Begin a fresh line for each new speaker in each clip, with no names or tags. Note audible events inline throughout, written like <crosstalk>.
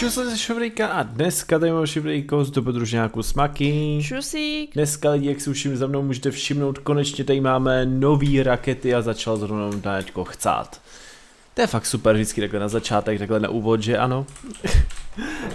Čus se Šovrejka a dneska tady mám Šovrejko z dobrodružňáku Smaky.
Šusík.
Dneska lidi, jak si už za mnou můžete všimnout, konečně tady máme nový rakety a začal zrovna Danečko chcát. To je fakt super vždycky takhle na začátek, takhle na úvod, že ano?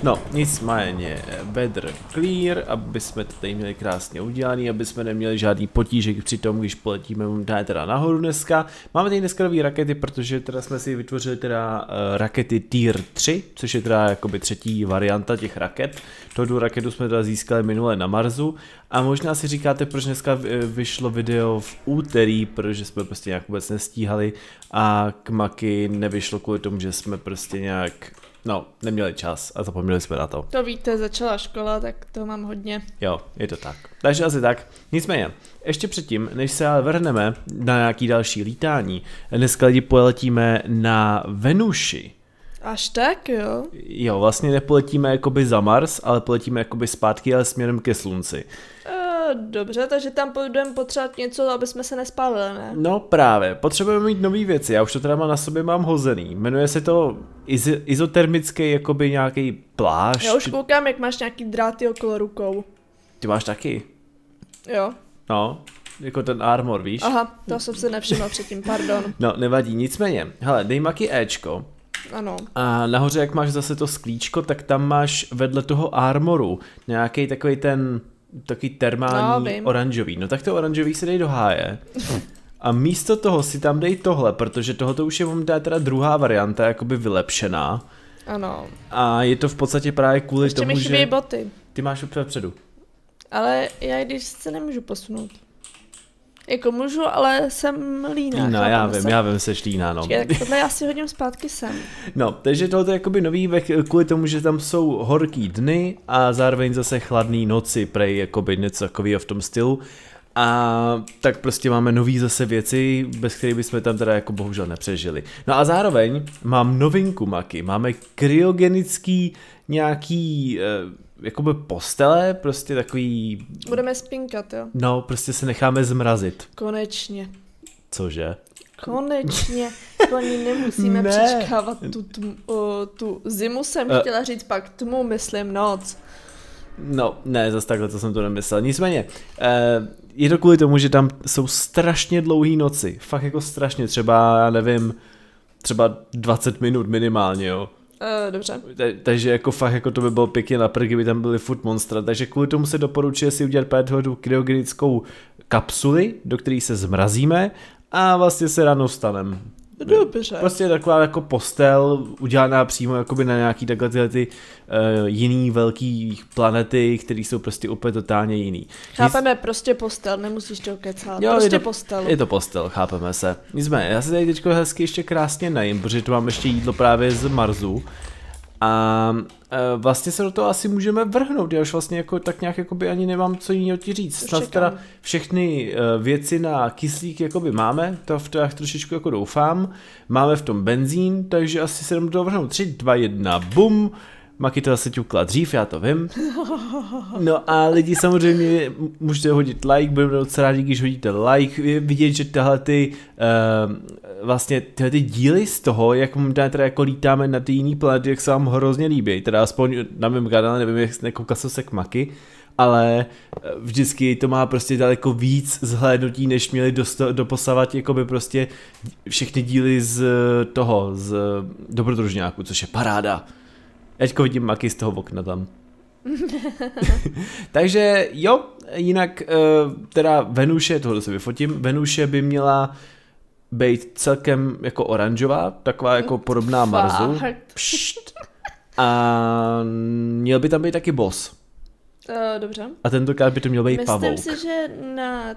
No, nicméně, better clear, aby jsme to tady měli krásně udělaný, aby jsme neměli žádný potížek při tom, když poletíme momentálně teda nahoru dneska. Máme tady dneska nový rakety, protože teda jsme si vytvořili teda uh, rakety Tier 3, což je teda jakoby třetí varianta těch raket. Tohle raketu jsme teda získali minule na Marsu a možná si říkáte, proč dneska vyšlo video v úterý, protože jsme prostě nějak vůbec nestíhali a k Maki nevyšlo kvůli tomu, že jsme prostě nějak No, neměli čas a zapomněli jsme na to.
To víte, začala škola, tak to mám hodně.
Jo, je to tak. Takže asi tak. Nicméně, ještě předtím, než se ale vrhneme na nějaký další lítání, dneska lidi poletíme na Venuši.
Až tak, jo?
Jo, vlastně nepoletíme jakoby za Mars, ale poletíme jakoby zpátky, ale směrem ke Slunci.
E, dobře, takže tam budeme potřebovat něco, aby jsme se nespálili, ne?
No právě, potřebujeme mít nové věci, já už to teda mám na sobě mám hozený. Jmenuje se to iz, izotermický jakoby nějaký plášť.
Já už koukám, jak máš nějaký dráty okolo rukou.
Ty máš taky?
Jo.
No, jako ten armor, víš?
Aha, to jsem se nevšiml předtím, pardon.
No, nevadí, nicméně, hele, dej Maki Ečko,
ano.
A nahoře, jak máš zase to sklíčko, tak tam máš vedle toho armoru nějaký takový ten takový termální no, oranžový. No tak to oranžový si dej do háje. A místo toho si tam dej tohle, protože tohle už je momentálně teda druhá varianta, jakoby vylepšená.
Ano.
A je to v podstatě právě kvůli
Ještě
tomu,
mi
že...
boty.
Ty máš úplně předu.
Ale já když se nemůžu posunout. Jako můžu, ale jsem líná.
Líná, já vím, se? já vím, seš líná, no.
Čekaj, tak tohle já si hodím zpátky sem. <laughs>
No, takže tohle je jakoby nový vek kvůli tomu, že tam jsou horký dny a zároveň zase chladný noci, prej jakoby něco takového v tom stylu. A tak prostě máme nový zase věci, bez kterých bychom tam teda jako bohužel nepřežili. No a zároveň mám novinku Maky, máme kryogenický nějaký eh, jakoby postele, prostě takový...
Budeme spinkat, jo?
No, prostě se necháme zmrazit.
Konečně.
Cože?
Konečně, to ani nemusíme <laughs> ne. přečkávat tu, tm, o, tu zimu, jsem uh. chtěla říct pak tmu, myslím noc.
No, ne, zase takhle to jsem to nemyslel. Nicméně, eh, je to kvůli tomu, že tam jsou strašně dlouhé noci. Fakt jako strašně, třeba, já nevím, třeba 20 minut minimálně, jo.
Uh, dobře.
takže jako fakt jako to by bylo pěkně na prd, kdyby tam byly food monstra, takže kvůli tomu se doporučuje si udělat právě kryogenickou kapsuli, do které se zmrazíme a vlastně se ráno vstaneme.
Dobře.
Prostě taková jako postel, udělaná přímo jakoby na nějaký takhle tyhle ty uh, jiný velký planety, které jsou prostě úplně totálně jiný.
Chápeme, Nic... prostě postel, nemusíš to kecat, jo, prostě je to, postel.
Je to postel, chápeme se. Nicméně, já se tady teď hezky ještě krásně najím, protože tu mám ještě jídlo právě z Marzu. A vlastně se do toho asi můžeme vrhnout, já už vlastně jako tak nějak jakoby ani nemám co jiného ti říct. Snad teda všechny e, věci na kyslík jakoby máme, to v to já trošičku jako doufám. Máme v tom benzín, takže asi se do toho vrhnout. 3, 2, 1, bum. Maky to zase ťukla dřív, já to vím. No a lidi samozřejmě můžete hodit like, budeme docela rádi, když hodíte like, vidět, že tyhle ty, uh, vlastně tyhle ty díly z toho, jak momentálně teda jako lítáme na ty jiný planety, jak se vám hrozně líbí, teda aspoň na mém kanále, nevím, jak nekoukal jsem se k Maky, ale eh, vždycky to má prostě daleko víc zhlédnutí, než měli doposavat jakoby prostě všechny díly z toho, z dobrodružňáku, což je paráda. Jaďko vidím maky z toho okna tam. <laughs> Takže jo, jinak eh, teda Venuše, tohle se vyfotím, Venuše by měla být celkem jako oranžová, taková jako podobná Marsu. Pšt. <laughs> A měl by tam být taky boss.
Uh, dobře.
A tentokrát by to měl být
Myslím
pavouk.
Myslím si, že na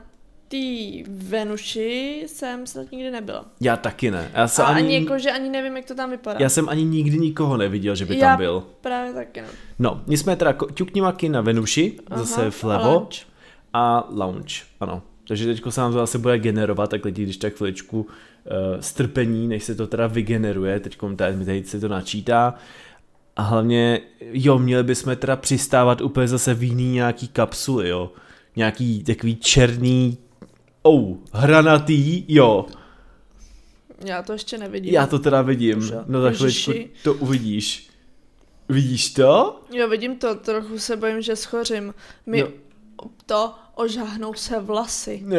té Venuši jsem snad nikdy nebyla.
Já taky ne. Já jsem
a ani, ani jako, že ani nevím, jak to tam vypadá.
Já jsem ani nikdy nikoho neviděl, že by
Já
tam byl.
právě taky ne.
No, my jsme teda ťuknimaky na Venuši, Aha, zase vlevo. A lounge. A lounge, ano. Takže teď se nám to zase bude generovat, tak lidi, když tak chviličku uh, strpení, než se to teda vygeneruje, teď tady, tady se to načítá. A hlavně, jo, měli bychom teda přistávat úplně zase v jiný nějaký kapsuly, jo. Nějaký takový černý Oh, hranatý, jo.
Já to ještě nevidím.
Já to teda vidím. Už, no za chviličku to uvidíš. Vidíš to?
Jo, vidím to, trochu se bojím, že schořím. Mi
No.
to ožáhnou se vlasy.
Ne,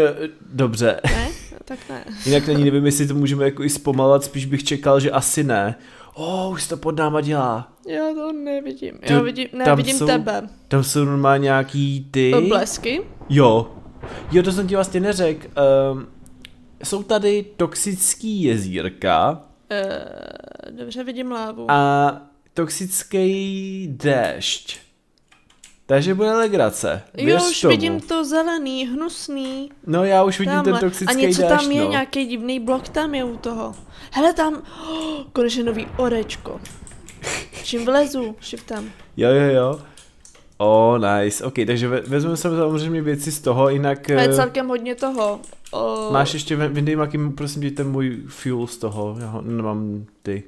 Dobře.
Ne? Tak ne. <laughs>
Jinak není, nevím, jestli to můžeme jako i zpomalovat, spíš bych čekal, že asi ne. O, oh, už se to pod náma dělá.
Já to nevidím.
To-
Jo, vidím, ne,
tam
vidím
jsou-
tebe.
Tam jsou normálně nějaký ty...
Blesky?
Jo. Jo, to jsem ti vlastně neřekl. Um, jsou tady toxický jezírka
Uh, dobře, vidím lávu.
a toxický déšť. Takže bude legrace.
jo, už
tomu.
vidím to zelený, hnusný.
No já už vidím
Tamhle.
ten toxický
A něco
déšť,
tam je,
no.
nějaký divný blok tam je u toho. Hele tam, oh, <gasps> konečně nový orečko. Čím vlezu, shiftem.
Jo, jo, jo. O, oh, nice. Ok, takže ve- vezmeme se samozřejmě věci z toho, jinak...
To je
eh,
celkem hodně toho. O,
Máš ještě, vy- vyndej Maky, prosím tě, ten můj fuel z toho, já ho nemám ty.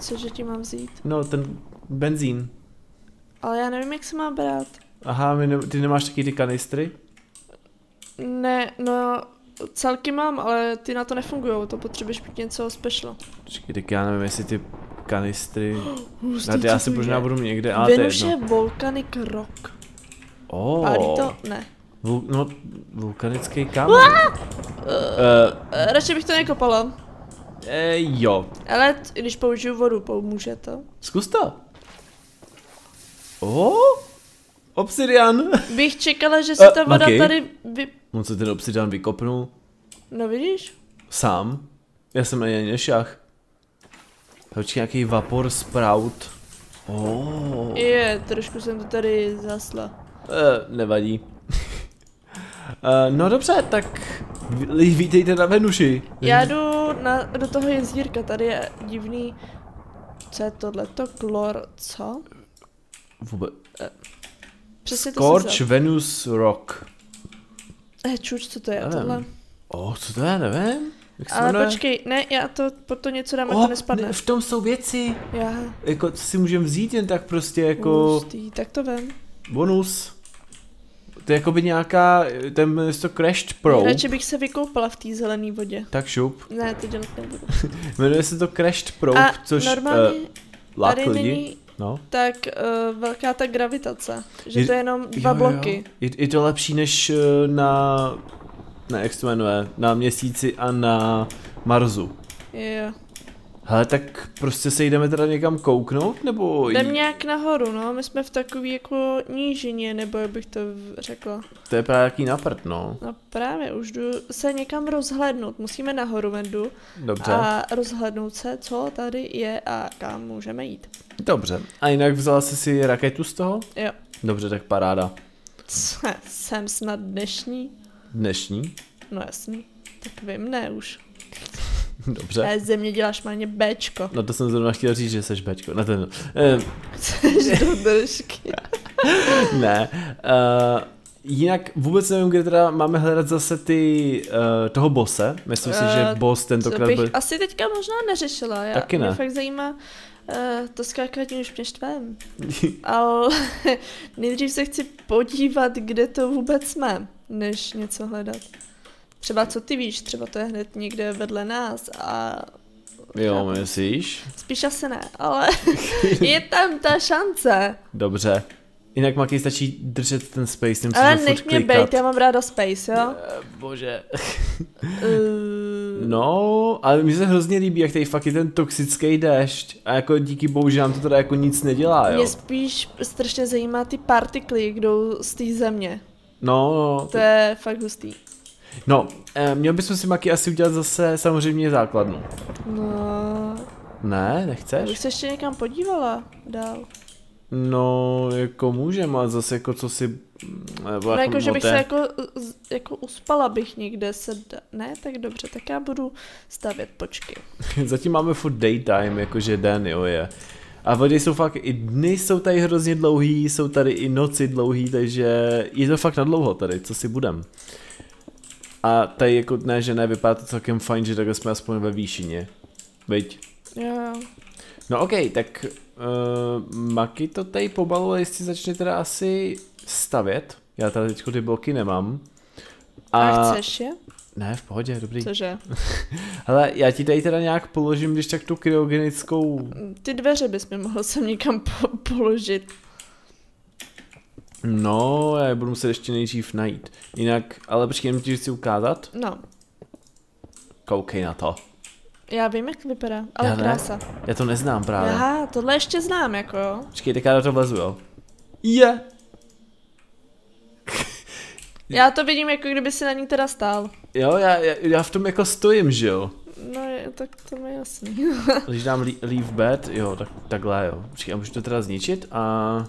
Cože ti mám vzít?
No, ten benzín.
Ale já nevím, jak se má brát.
Aha, ne, ty nemáš taky ty kanistry?
Ne, no, celky mám, ale ty na to nefungují, to potřebuješ mít něco special.
Počkej, tak já nevím, jestli ty kanistry... <gasps>
Hustý,
Na ty
co
asi
tu
možná budu někde, ale to je
Venus
jedno.
je Volcanic Rock.
Oh,
Pálí to? Ne.
Vul, no, vulkanický kámen. Uh,
Eh, Radši bych to nekopala.
eh, jo,
Ale když použiju vodu, pomůže to.
zkus to. Oh, obsidian. <laughs>
Bych čekala, že se
Eh,
ta voda
Maki?
tady vy...
On se ten obsidian vykopnul
No vidíš?
sám. Já jsem ani nešach. Počkej, nějaký vapor sprout. Oh.
Je, trošku jsem to tady zasla.
Uh, nevadí. uh, no dobře, tak ví- vítejte na Venuši.
Já jdu na, do toho jezírka, tady je divný... Co je tohle? To klor... Co?
Vůbec.
Přesně to
Scorch Venus Rock.
Eh, čuč, co to je tohle?
Oh, co to je, nevím. Jak se
Ale
jmenuje?
počkej, ne, já to, po to něco dám, oh,
Oh,
to nespadne.
ne, v tom jsou věci,
Já,
jako co si můžeme vzít jen tak prostě jako
hustý, tak to vem.
bonus. To je jako by nějaká, ten se to Crashed Pro.
Radši bych se vykoupala v té zelené vodě.
Tak šup.
Ne, to dělat nebudu. <laughs>
Jmenuje se to Crashed Pro,
A
což
normálně
uh,
tady
lidi.
není
No.
tak uh, velká ta gravitace, že
Je-
to je jenom dva
Jo,
bloky.
Jo. Je, je to lepší než eh, na, ne, jak se to jmenuje, na měsíci a na Marsu.
Jo.
Hele, tak prostě se jdeme teda někam kouknout, nebo...
Jdem nějak nahoru, no, my jsme v takový jako nížině, nebo jak bych to řekla.
To je právě jaký naprt, no.
No právě, už jdu se někam rozhlednout, musíme nahoru vendu
Dobře.
a rozhlednout se, co tady je a kam můžeme jít.
Dobře. A jinak vzala jsi si raketu z toho?
Jo.
Dobře, tak paráda. <laughs>
Jsem snad dnešní?
Dnešní?
No jasný. Tak vím, ne už. <laughs>
Dobře.
Ne, ze mě děláš méně Bčko.
No to jsem zrovna chtěl říct, že jsi Bčko. Na ten, eh,
Chceš do držky. <laughs>
ne. Uh, jinak vůbec nevím, kde teda máme hledat zase ty, uh, toho bose. Myslím si, že
Eh,
boss
To
tentokrát
bych
byl...
asi teďka možná neřešila. Já,
Taky ne.
Mě fakt zajímá uh, to skákání už mě štvem. <laughs> Ale nejdřív se chci podívat, kde to vůbec jsme, než něco hledat. Třeba co ty víš, třeba to je hned někde vedle nás a
jo, myslíš?
spíš asi ne, ale <laughs> je tam ta šance.
Dobře. Jinak Maki stačí držet ten space, nemusíš
Ale nech mě
klikat.
bejt, já mám ráda space, jo?
Eh, Bože.
Uh, <laughs>
No, ale mi se hrozně líbí, jak tady fakt je ten toxický déšť. A jako díky bohu, že nám to teda jako nic nedělá, jo.
Mě spíš strašně zajímá ty partikly, jdou z té země.
No, no,
To je fakt hustý.
no, eh, měl bychom si Maki asi udělat zase samozřejmě základnu.
No,
Ne,
já
nechceš?
bych se ještě někam podívala dál.
No, jako můžeme, ale zase jako co si... Nebo
No jako, že bych se jako, jako uspala bych někde se... Da... Ne, tak dobře, tak já budu stavět počky. <laughs>
Zatím máme furt daytime, jakože den, jo, je. A vody jsou fakt, i dny jsou tady hrozně dlouhý, jsou tady i noci dlouhý, takže je to fakt na dlouho tady, co si budem. A tady jako ne, že ne, vypadá to celkem fajn, že takhle jsme aspoň ve výšině. Veď?
Jo.
No ok, tak uh, Maki to tady pobaluje, jestli začne teda asi stavět. Já tady teďko ty bloky nemám.
A, a chceš je?
Ne, v pohodě, dobrý.
Cože? <laughs>
Ale já ti tady teda nějak položím, když tak tu kryogenickou...
Ty dveře bys mi mohl sem někam po- položit.
No, já je budu muset ještě nejdřív najít. Jinak, ale počkej, jenom ti chci ukázat.
No,
Koukej na to.
já vím, jak vypadá, ale
Já ne.
krása.
Já to neznám právě.
Aha, tohle ještě znám, jako jo.
Počkej, tak já do toho vlezu, jo. Je.
Já to vidím, jako kdyby si na ní teda stál.
Jo, já, já, já v tom jako stojím, že jo.
No, tak to mi jasný. <laughs>
Když dám le- leave bed, jo, tak takhle jo. Počkej, můžu to teda zničit a...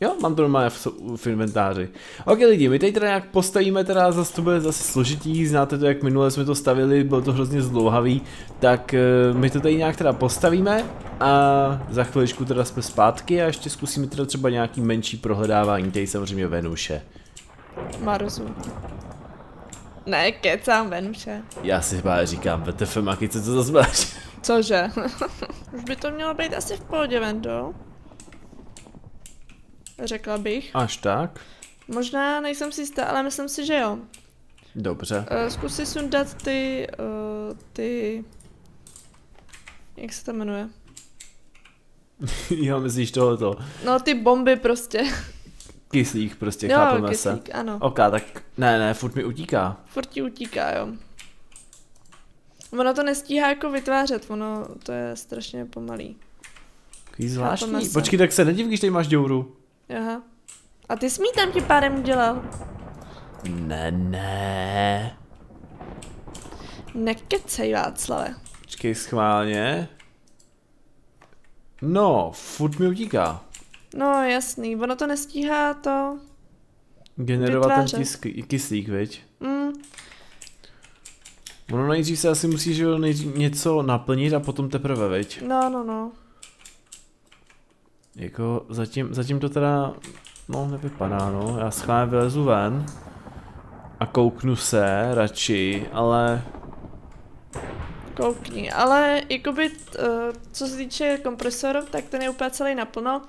Jo, mám to normálně v, v inventáři. Ok lidi, my teď teda nějak postavíme, teda zase to bude zase složitý, znáte to, jak minule jsme to stavili, bylo to hrozně zdlouhavý, tak eh, my to tady nějak teda postavíme a za chviličku teda jsme zpátky a ještě zkusíme teda třeba nějaký menší prohledávání, tady samozřejmě Venuše.
Marzu. Ne, kecám, Venuše.
Já si právě říkám, VTF, Maki, co to zase <laughs> máš?
Cože? <laughs> Už by to mělo být asi v pohodě, Vendo. Řekla bych.
Až tak?
Možná nejsem si jistá, ale myslím si, že jo.
Dobře.
Uh, zkus si sundat ty, uh, ty... Jak se to jmenuje? <laughs>
jo, myslíš tohoto.
No ty bomby prostě.
Kyslík prostě,
jo,
chápeme se.
kyslík, ano.
Ok, tak ne, ne, furt mi utíká.
Furt ti utíká, jo. Ono to nestíhá jako vytvářet, ono to je strašně pomalý.
Takový zvláštní.
se.
Počkej, tak se nediv, když tady máš děuru.
Aha. A ty jsi mi tam tím pádem udělal.
Ne, ne.
Nekecej, Václave.
Počkej, schválně. No, furt mi utíká.
No jasný, ono to nestíhá to.
Generovat ten
Vytvářet.
tisk, kyslík, viď?
Mm,
Ono nejdřív se asi musí že něco naplnit a potom teprve, viď?
no, no, no.
Jako zatím, zatím to teda, no nevypadá, no. Já schválně vylezu ven a kouknu se radši, ale
Koukni, ale jakoby, uh, co se týče kompresoru, tak ten je úplně celý naplno.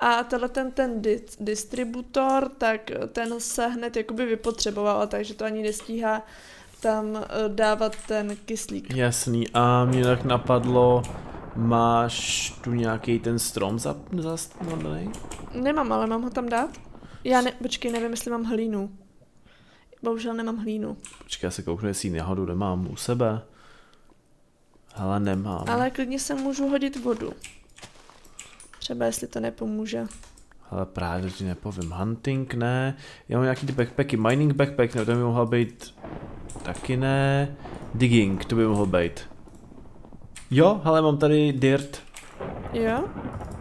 A tenhle ten, ten di- distributor, tak ten se hned jakoby vypotřeboval, takže to ani nestíhá tam uh, dávat ten kyslík.
jasný. A mě tak napadlo, máš tu nějaký ten strom za, za no,
Nemám, ale mám ho tam dát? Já ne, počkej, nevím, jestli mám hlínu. Bohužel nemám hlínu.
Počkej, já se kouknu, jestli ji náhodou nemám u sebe. Ale nemám.
Ale klidně se můžu hodit vodu. Třeba jestli to nepomůže.
Ale právě to ti nepovím. Hunting ne. Já mám nějaký ty backpacky. Mining backpack, no to by mohla být taky ne. Digging, to by mohl být. Jo, ale mám tady dirt.
Jo?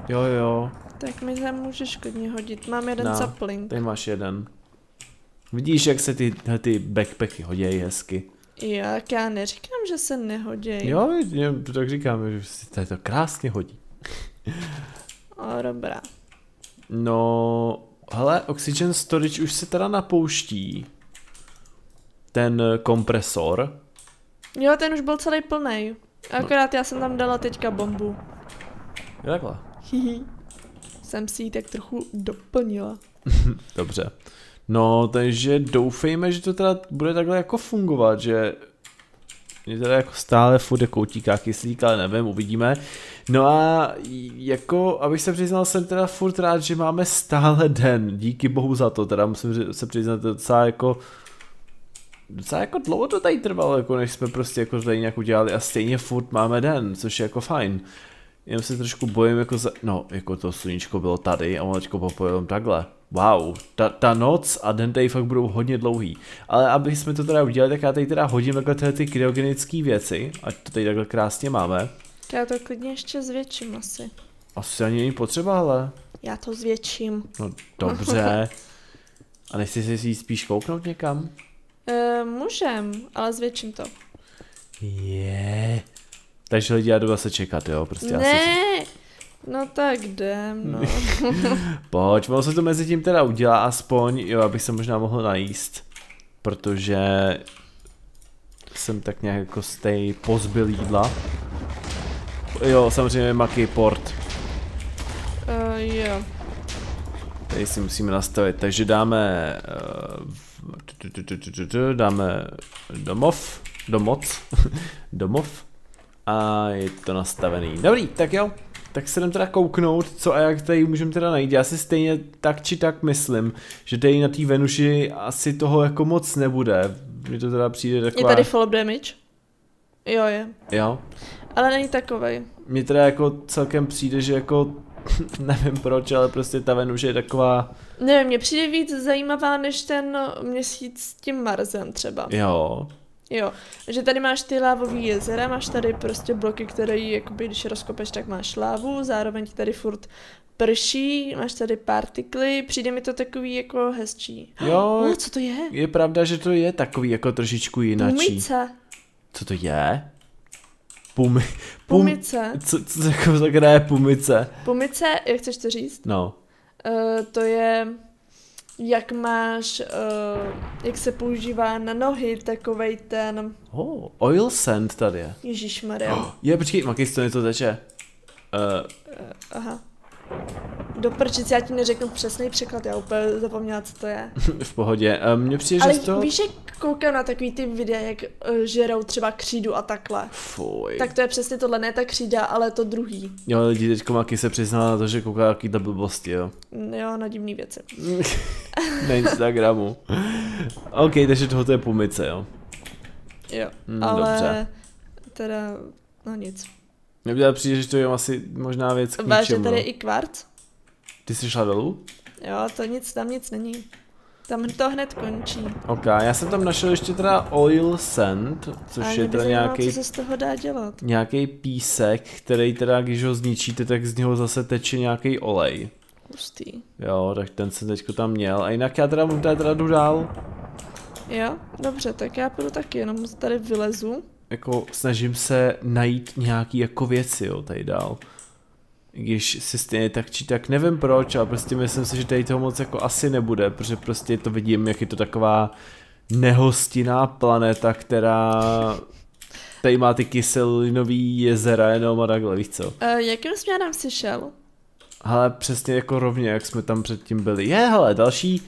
Jo, jo,
Tak mi tam můžeš klidně hodit. Mám jeden
No,
sapling.
tady máš jeden. Vidíš, jak se ty, ty backpacky hodějí hezky.
Jak já neříkám, že se nehoděj.
Jo, já to tak říkám, že tady to krásně hodí.
O, dobrá.
No, hele, Oxygen Storage už se teda napouští. Ten kompresor.
Jo, ten už byl celý plný. Akorát já jsem tam dala teďka bombu.
Jo, takhle.
Hihi. Jsem si ji tak trochu doplnila. <laughs>
Dobře. No, takže doufejme, že to teda bude takhle jako fungovat, že mě teda jako stále furt jako utíká kyslík, ale nevím, uvidíme. No a jako, abych se přiznal, jsem teda furt rád, že máme stále den, díky bohu za to, teda musím se přiznat, to docela jako docela jako dlouho to tady trvalo, jako než jsme prostě jako tady nějak udělali a stejně furt máme den, což je jako fajn. Jenom se trošku bojím jako za... No, jako to sluníčko bylo tady a ono teďko popojím takhle. Wow, ta, ta noc a den tady fakt budou hodně dlouhý. Ale aby jsme to teda udělali, tak já tady teda hodím takhle tyhle ty kryogenické věci, ať to tady takhle krásně máme.
Já to klidně ještě zvětším asi.
Asi ani není potřeba, ale...
Já to zvětším.
No dobře. A nechci si jít spíš kouknout někam?
E, můžem, ale zvětším to.
Je. Takže lidi, já jdu zase čekat, jo? Prostě
ne! No tak jdem, no. <laughs>
Pojď, ono se to mezi tím teda udělá aspoň, jo, abych se možná mohl najíst. Protože jsem tak nějak jako stej pozbyl jídla. Jo, samozřejmě maky port.
Uh, jo.
Tady si musíme nastavit, takže dáme uh, Dáme domov, domoc, <laughs> domov a je to nastavený. Dobrý, tak jo, tak se jdem teda kouknout, co a jak tady můžeme teda najít. Já si stejně tak či tak myslím, že tady na té Venuši asi toho jako moc nebude. Mně to teda přijde taková...
Je tady follow damage? Jo, je.
Jo.
Ale není takovej.
Mně teda jako celkem přijde, že jako <laughs> nevím proč, ale prostě ta Venuše je taková...
Nevím, mně přijde víc zajímavá než ten měsíc s tím Marsem třeba.
Jo.
Jo, že tady máš ty lávový jezera, máš tady prostě bloky, které jakoby, když rozkopeš, tak máš lávu, zároveň ti tady furt prší, máš tady partikly, přijde mi to takový jako hezčí.
Jo. <gasps>
Oh, co to je?
Je pravda, že to je takový jako trošičku jinačí.
Pumice.
Co to je? Pumi...
Pum... Pumice.
Co, co jako zakrá je pumice?
Pumice, jak chceš to říct?
No.
Uh, to je jak máš, uh, jak se používá na nohy, takovej ten...
Oh, oil sand tady je.
Ježíš Maria. Oh,
je, počkej, Makis, to něco teče.
Uh, uh, aha. Do prčic, já ti neřeknu přesný překlad, já úplně zapomněla, co to je. <laughs>
v pohodě. Mně přijde,
Ale
že to...
víš, jak koukám na takový ty videa, jak uh, žerou třeba křídu a takhle.
Fuj.
Tak to je přesně tohle, ne ta křída, ale to druhý.
Jo, lidi teďko Maky se přiznala na to, že kouká to blbosti, jo.
Jo, na divný věci. <laughs>
na Instagramu. OK, takže tohle je pumice, jo.
Jo, hmm, ale dobře. teda, no nic.
Mně přijde, že to je asi možná věc k
Váže tady i kvarc?
Ty jsi šla dolů?
Jo, to nic, tam nic není. Tam to hned končí.
Ok, já jsem tam našel ještě teda oil sand, což je teda nějaký...
co se z toho dá dělat.
Nějaký písek, který teda, když ho zničíte, tak z něho zase teče nějaký olej.
Hustý.
Jo, tak ten jsem teďko tam měl. A jinak já teda, teda, teda jdu dál.
Jo, dobře, tak já půjdu taky, jenom tady vylezu.
Jako snažím se najít nějaký jako věci, jo, tady dál když si stejně tak či tak nevím proč, ale prostě myslím si, že tady toho moc jako asi nebude, protože prostě to vidím, jak je to taková nehostinná planeta, která tady má ty kyselinový jezera jenom a takhle, víš co?
Uh, jakým směrem jsi šel?
Ale přesně jako rovně, jak jsme tam předtím byli. Je, hele, další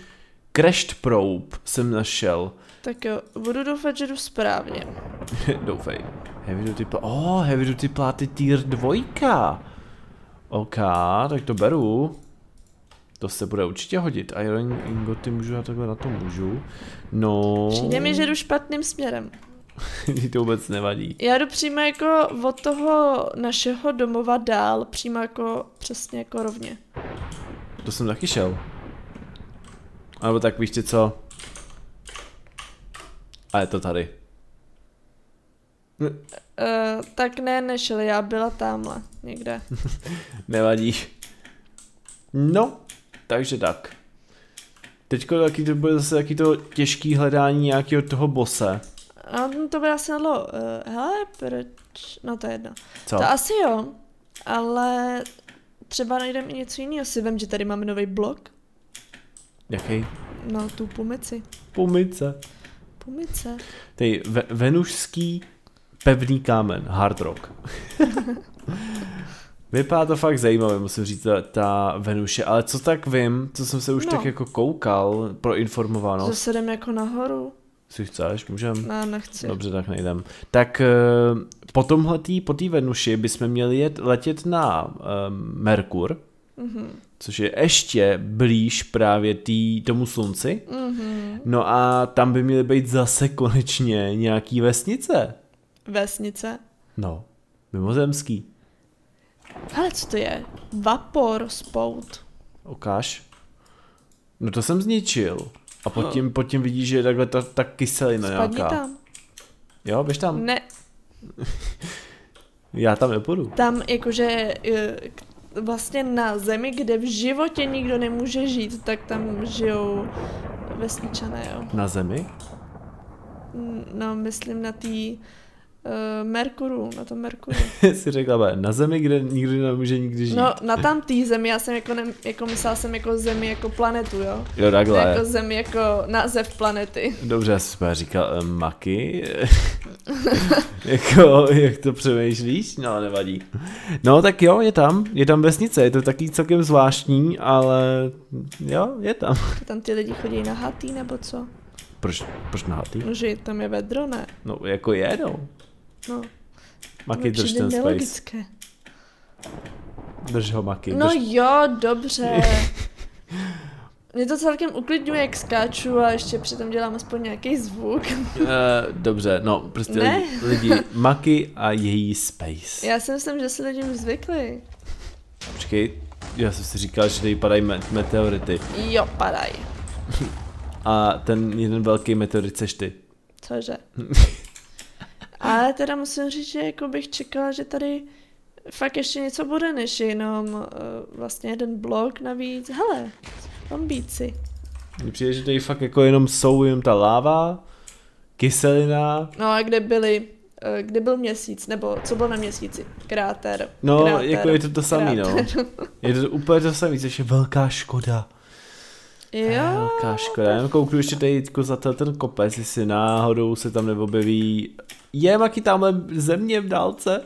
Crashed Probe jsem našel.
Tak jo, budu doufat, že jdu správně. <laughs>
Doufej. Heavy Duty Pláty, oh, Heavy Duty Pláty tier 2. OK, tak to beru. To se bude určitě hodit. Iron ingoty můžu, já takhle na to můžu. No...
Přijde mi, že jdu špatným směrem.
Ti <laughs> to vůbec nevadí.
Já jdu přímo jako od toho našeho domova dál, přímo jako přesně jako rovně.
To jsem taky šel. Alebo tak víš co? A je to tady.
Uh, tak ne, nešel, já byla tamhle, někde. <laughs>
Nevadí. No, takže tak. Teďko taky to bude zase taky to těžký hledání nějakého toho bose.
A to by asi nadlo, uh, hele, proč, no to je jedno.
Co?
To asi jo, ale třeba najdeme i něco jiného. Si vím, že tady máme nový blok.
Jaký?
No, tu pumici.
Pumice.
Pumice.
Tej ve- venušský pevný kámen, hard rock. <laughs> Vypadá to fakt zajímavě, musím říct, ta, ta Venuše, ale co tak vím, co jsem se už no. tak jako koukal pro informovanost.
Že se jdem jako nahoru.
Si chceš, můžem?
Ne, nechci.
Dobře, tak nejdem. Tak eh, po tomhletý, po té Venuši bychom měli jet, letět na um, Merkur, mm-hmm. což je ještě blíž právě tý, tomu slunci. Mm-hmm. No a tam by měly být zase konečně nějaký vesnice.
Vesnice?
No, mimozemský.
Ale co to je? Vapor spout.
Ukáž. No to jsem zničil. A pod tím, no. pod tím vidíš, že je takhle ta, ta kyselina
Spadni
nějaká.
tam.
Jo, běž tam.
Ne. <laughs>
Já tam nepůjdu.
Tam jakože eh, vlastně na zemi, kde v životě nikdo nemůže žít, tak tam žijou vesničané, jo.
Na zemi?
No, myslím na té Uh, Merkuru, na tom Merkuru. <laughs>
si řekla, na zemi, kde nikdy nemůže nikdy žít.
No, na tam té zemi, já jsem jako, ne, jako myslela jsem jako zemi jako planetu, jo?
Jo, takhle.
Jako zemi jako název planety.
Dobře, já jsem říkal uh, Maky. <laughs> jako, jak to přemýšlíš? No, nevadí. No, tak jo, je tam, je tam vesnice, je to taky celkem zvláštní, ale jo, je tam. <laughs>
Tam ty lidi chodí na hatý, nebo co?
Proč, proč nahatý?
No, že tam je vedro, ne?
No, jako je, no.
No, mi
drž ten space. Drž ho, Maky.
No
drž...
jo, dobře. <laughs> Mě to celkem uklidňuje, jak skáču a ještě přitom dělám aspoň nějaký zvuk.
Uh, dobře, no, prostě
Ne.
lidi, Maky a její space.
Já si myslím, že si lidi už zvykli.
Počkej, já jsem si říkal, že tady padají me- meteority.
Jo, padaj. <laughs>
A ten jeden velký meteorit seš ty.
Cože? <laughs> Ale teda musím říct, že jako bych čekala, že tady fakt ještě něco bude, než jenom uh, vlastně jeden blok navíc. Hele, zombíci.
Mně přijde, že tady fakt jako jenom jsou jenom ta láva, kyselina,
No a kde byli, uh, kde byl měsíc, nebo co bylo na měsíci? Kráter.
no
Kráter.
jako je to to samý, no. Je to úplně to samý, což je velká škoda.
Jo,
Velká škoda. Já kouknu ještě tady teďko za ten ten kopec, jestli náhodou se tam neobjeví... Je, Maky, tamhle země v dálce?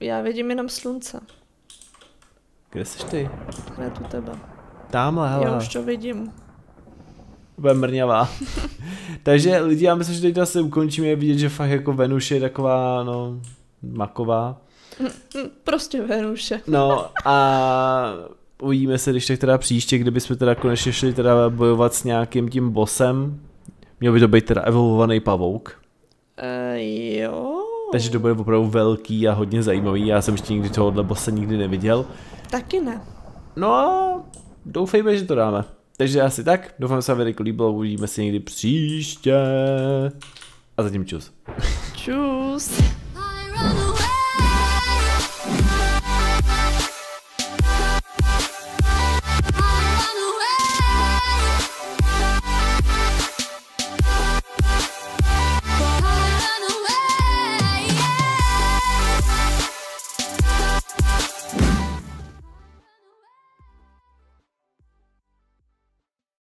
já vidím jenom slunce.
Kde jsi ty?
Hned u tebe.
Tamhle, hele.
Já už to vidím.
Bude mrňavá. <laughs> Takže lidi, já myslím, že teď asi ukončíme je vidět, že fakt jako Venuš je taková, no, maková.
Hm, prostě Venuše.
No a <laughs> uvidíme se, když tak teda příště, kdybychom teda konečně šli teda bojovat s nějakým tím bosem. Měl by to být teda evolvovaný pavouk.
Uh, jo.
Takže to bude opravdu velký a hodně zajímavý. Já jsem ještě nikdy tohohle bossa nikdy neviděl.
Taky ne.
No a doufejme, že to dáme. Takže asi tak. Doufám, že se vám video líbilo. Uvidíme se někdy příště. A zatím čus.
Čus.